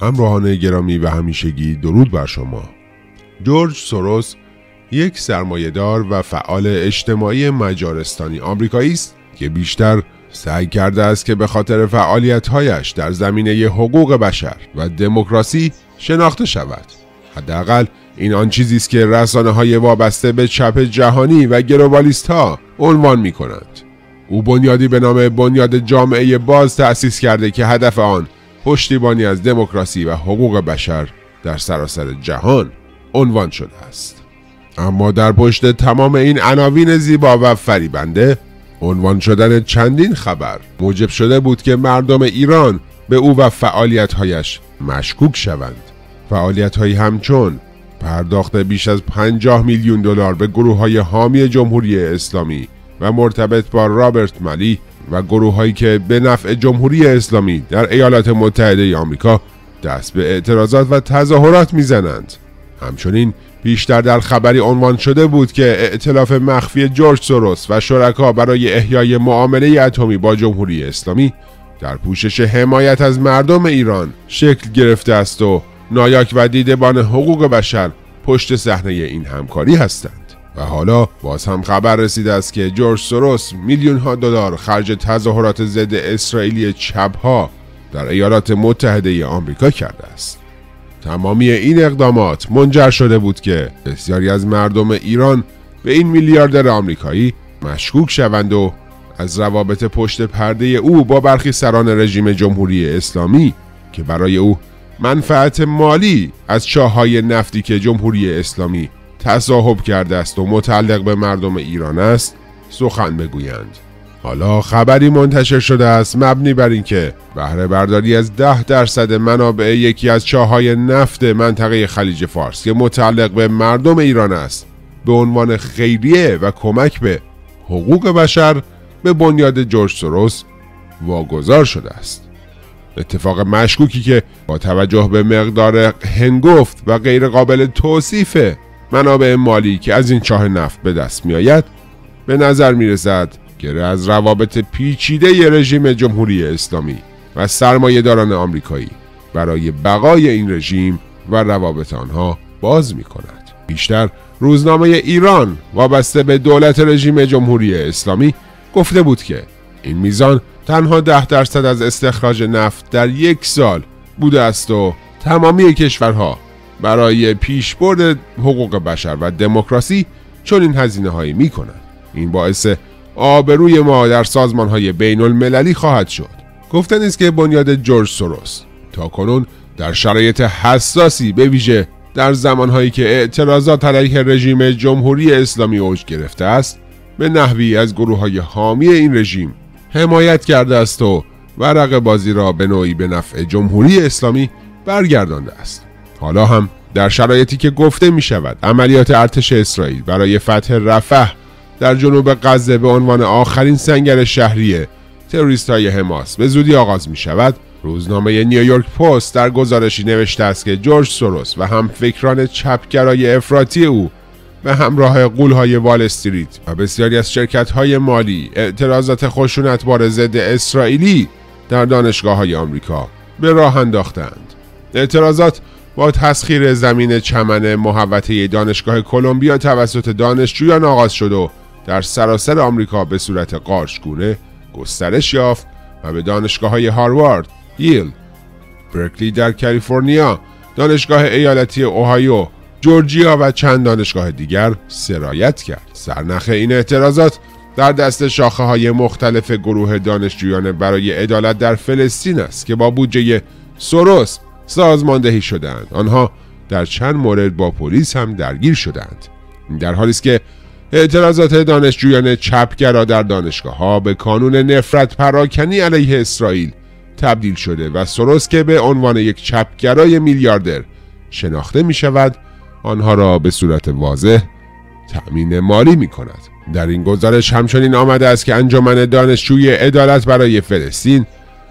همراهان گرامی و همیشگی درود بر شما جورج سوروس یک سرمایهدار و فعال اجتماعی مجارستانی آمریکایی است که بیشتر سعی کرده است که به خاطر فعالیت‌هایش در زمینه حقوق بشر و دموکراسی شناخته شود حداقل این آن چیزی است که رسانه های وابسته به چپ جهانی و گلوبالیست ها عنوان می کنند. او بنیادی به نام بنیاد جامعه باز تأسیس کرده که هدف آن پشتیبانی از دموکراسی و حقوق بشر در سراسر جهان عنوان شده است. اما در پشت تمام این عناوین زیبا و فریبنده عنوان شدن چندین خبر موجب شده بود که مردم ایران به او و فعالیتهایش مشکوک شوند. فعالیت هایی همچون پرداخت بیش از 50 میلیون دلار به گروه های حامی جمهوری اسلامی و مرتبط با رابرت مالی و گروه هایی که به نفع جمهوری اسلامی در ایالات متحده آمریکا دست به اعتراضات و تظاهرات می‌زنند. همچنین بیشتر در خبری عنوان شده بود که ائتلاف مخفی جورج سوروس و شرکا برای احیای معامله اتمی با جمهوری اسلامی در پوشش حمایت از مردم ایران شکل گرفته است و نایاک و دیدبان حقوق بشر پشت صحنه این همکاری هستند و حالا باز هم خبر رسیده است که جورج سوروس میلیون ها دلار خرج تظاهرات ضد اسرائیلی چپ ها در ایالات متحده آمریکا کرده است. تمامی این اقدامات منجر شده بود که بسیاری از مردم ایران به این میلیاردر آمریکایی مشکوک شوند و از روابط پشت پرده او با برخی سران رژیم جمهوری اسلامی که برای او منفعت مالی از چاهای نفتی که جمهوری اسلامی تصاحب کرده است و متعلق به مردم ایران است سخن بگویند. حالا خبری منتشر شده است مبنی بر اینکه بهره برداری از ده درصد منابع یکی از چاهای نفت منطقه خلیج فارس که متعلق به مردم ایران است به عنوان خیریه و کمک به حقوق بشر به بنیاد جورج سوروس واگذار شده است. اتفاق مشکوکی که با توجه به مقدار هنگفت و غیر قابل توصیف منابع مالی که از این چاه نفت به دست می آید به نظر می رسد که از روابط پیچیده رژیم جمهوری اسلامی و سرمایه داران آمریکایی برای بقای این رژیم و روابط آنها باز می کند. بیشتر روزنامه ایران وابسته به دولت رژیم جمهوری اسلامی گفته بود که این میزان تنها ده درصد از استخراج نفت در یک سال بوده است و تمامی کشورها برای پیشبرد حقوق بشر و دموکراسی چون این هزینه هایی می کنند. این باعث آبروی ما در سازمان های بین المللی خواهد شد گفتن است که بنیاد جورج سوروس تا کنون در شرایط حساسی به ویژه در زمانهایی که اعتراضات علیه رژیم جمهوری اسلامی اوج گرفته است به نحوی از گروه های حامی این رژیم حمایت کرده است و ورق بازی را به نوعی به نفع جمهوری اسلامی برگردانده است حالا هم در شرایطی که گفته می شود عملیات ارتش اسرائیل برای فتح رفح در جنوب غزه به عنوان آخرین سنگر شهری تروریست های حماس به زودی آغاز می شود روزنامه نیویورک پست در گزارشی نوشته است که جورج سوروس و هم فکران چپگرای افراطی او به همراه قولهای وال استریت و بسیاری از شرکت های مالی اعتراضات خشونتبار ضد اسرائیلی در دانشگاه های آمریکا به راه انداختند. اعتراضات با تسخیر زمین چمن محوطه دانشگاه کلمبیا توسط دانشجویان آغاز شد و در سراسر آمریکا به صورت قارچگونه گسترش یافت و به دانشگاه های هاروارد، ییل، برکلی در کالیفرنیا، دانشگاه ایالتی اوهایو، جورجیا و چند دانشگاه دیگر سرایت کرد. سرنخ این اعتراضات در دست شاخه های مختلف گروه دانشجویان برای عدالت در فلسطین است که با بودجه سوروس سازماندهی شدند. آنها در چند مورد با پلیس هم درگیر شدند. در حالی است که اعتراضات دانشجویان چپگرا در دانشگاه ها به کانون نفرت پراکنی علیه اسرائیل تبدیل شده و سروس که به عنوان یک چپگرای میلیاردر شناخته می شود آنها را به صورت واضح تأمین مالی می کند. در این گزارش همچنین آمده است که انجمن دانشجوی عدالت برای فلسطین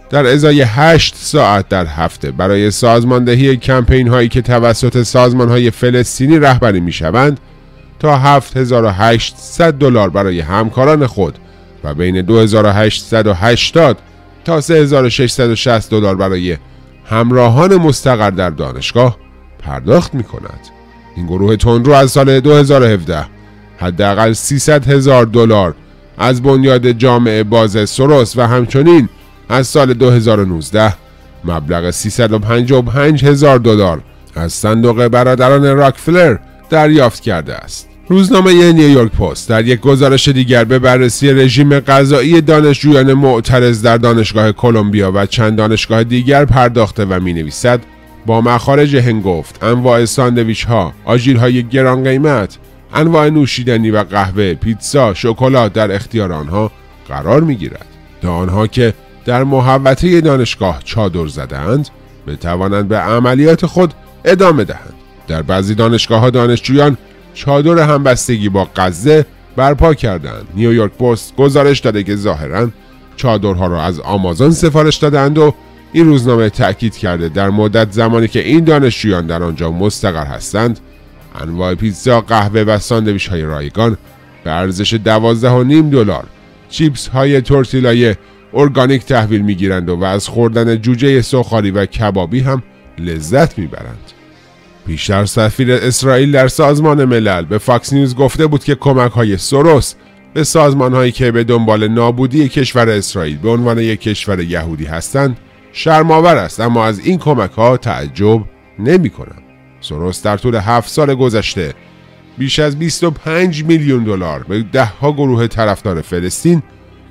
در ازای 8 ساعت در هفته برای سازماندهی کمپین هایی که توسط سازمان های فلسطینی رهبری می شوند تا 7800 دلار برای همکاران خود و بین 2880 تا 3660 دلار برای همراهان مستقر در دانشگاه پرداخت می کند. این گروه تندرو از سال 2017 حداقل 300 هزار دلار از بنیاد جامعه باز سروس و همچنین از سال 2019 مبلغ 355 هزار دلار از صندوق برادران راکفلر دریافت کرده است. روزنامه نیویورک پست در یک گزارش دیگر به بررسی رژیم غذایی دانشجویان معترض در دانشگاه کلمبیا و چند دانشگاه دیگر پرداخته و می نویسد با مخارج هنگفت، انواع ساندویچ ها، آجیل های گران قیمت، انواع نوشیدنی و قهوه، پیتزا، شکلات در اختیار آنها قرار می گیرد. تا آنها که در محوطه دانشگاه چادر زدند بتوانند به عملیات خود ادامه دهند. در بعضی دانشگاه ها دانشجویان چادر همبستگی با غزه برپا کردند. نیویورک پست گزارش داده که ظاهرا چادرها را از آمازون سفارش دادند و این روزنامه تاکید کرده در مدت زمانی که این دانشجویان در آنجا مستقر هستند انواع پیتزا قهوه و ساندویچ های رایگان به ارزش دوازده و نیم دلار چیپس های تورتیلای ارگانیک تحویل می‌گیرند و از خوردن جوجه سوخاری و کبابی هم لذت می‌برند پیشتر سفیر اسرائیل در سازمان ملل به فاکس نیوز گفته بود که کمک های سروس به سازمان هایی که به دنبال نابودی کشور اسرائیل به عنوان یک کشور یهودی هستند شرماور است اما از این کمک ها تعجب نمی کنم. سروس در طول هفت سال گذشته بیش از 25 میلیون دلار به ده ها گروه طرفدار فلسطین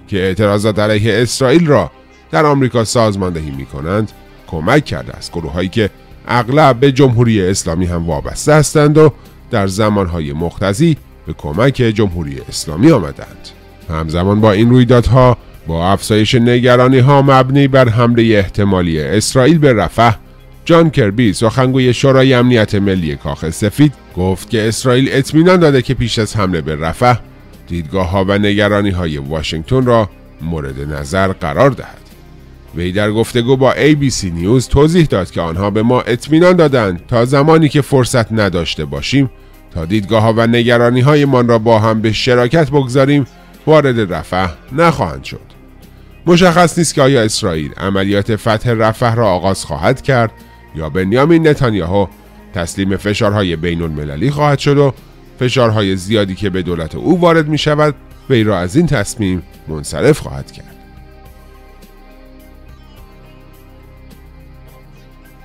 که اعتراضات علیه اسرائیل را در آمریکا سازماندهی می کنند کمک کرده است. گروه هایی که اغلب به جمهوری اسلامی هم وابسته هستند و در زمانهای مختزی به کمک جمهوری اسلامی آمدند. همزمان با این رویدادها با افزایش نگرانی ها مبنی بر حمله احتمالی اسرائیل به رفح جان کربی سخنگوی شورای امنیت ملی کاخ سفید گفت که اسرائیل اطمینان داده که پیش از حمله به رفح دیدگاه ها و نگرانی های واشنگتن را مورد نظر قرار دهد. وی در گفتگو با ABC نیوز توضیح داد که آنها به ما اطمینان دادند تا زمانی که فرصت نداشته باشیم تا دیدگاه ها و نگرانی های من را با هم به شراکت بگذاریم وارد رفح نخواهند شد. مشخص نیست که آیا اسرائیل عملیات فتح رفح را آغاز خواهد کرد یا بنیامین نتانیاهو تسلیم فشارهای بین المللی خواهد شد و فشارهای زیادی که به دولت او وارد می شود وی را از این تصمیم منصرف خواهد کرد.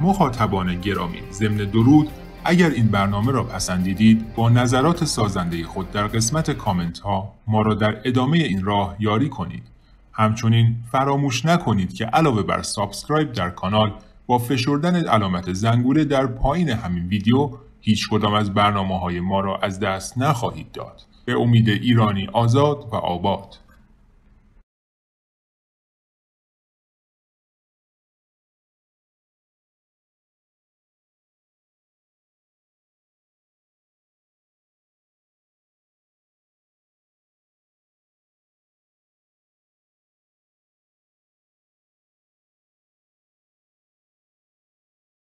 مخاطبان گرامی ضمن درود اگر این برنامه را پسندیدید با نظرات سازنده خود در قسمت کامنت ها ما را در ادامه این راه یاری کنید. همچنین فراموش نکنید که علاوه بر subscribe در کانال با فشردن علامت زنگوله در پایین همین ویدیو هیچ کدام از برنامه های ما را از دست نخواهید داد. به امید ایرانی آزاد و آباد.